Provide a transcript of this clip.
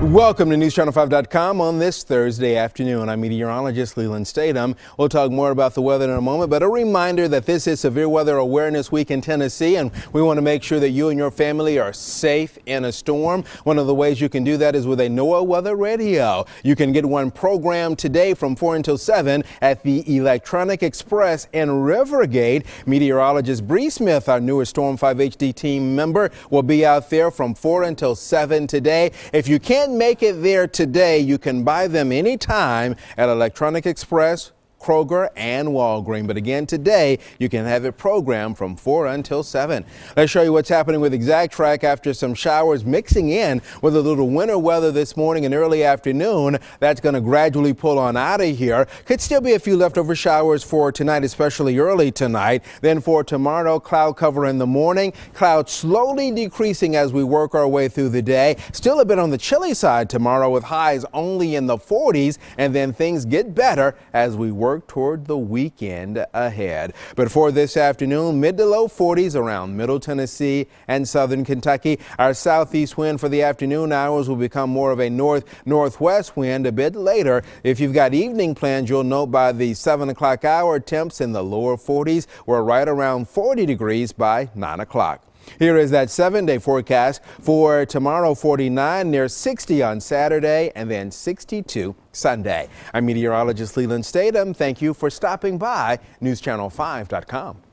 Welcome to NewsChannel5.com on this Thursday afternoon. I'm meteorologist Lelan Statom. We'll talk more about the weather in a moment, but a reminder that this is Severe Weather Awareness Week in Tennessee, and we want to make sure that you and your family are safe in a storm. One of the ways you can do that is with a NOAA weather radio. You can get one programmed today from 4 until 7 at the Electronic Express in Rivergate. Meteorologist Bree Smith, our newest Storm 5 HD team member, will be out there from 4 until 7 today. If you can't make it there today, you can buy them anytime at Electronic Express Kroger, and Walgreens. But again, today you can have it programmed from 4 until 7. Let's show you what's happening with Exact Track after some showers mixing in with a little winter weather this morning and early afternoon. That's going to gradually pull on out of here. Could still be a few leftover showers for tonight, especially early tonight. Then for tomorrow, cloud cover in the morning. Clouds slowly decreasing as we work our way through the day. Still a bit on the chilly side tomorrow with highs only in the 40s. And then things get better as we work work toward the weekend ahead. But for this afternoon, mid to low 40s around Middle Tennessee and Southern Kentucky. Our southeast wind for the afternoon hours will become more of a north northwest wind a bit later. If you've got evening plans, you'll note by the 7 o'clock hour temps in the lower 40s. We're right around 40 degrees by 9 o'clock. Here is that seven day forecast for tomorrow 49 near 60 on Saturday and then 62 Sunday. I'm meteorologist Lelan Statom. Thank you for stopping by newschannel5.com.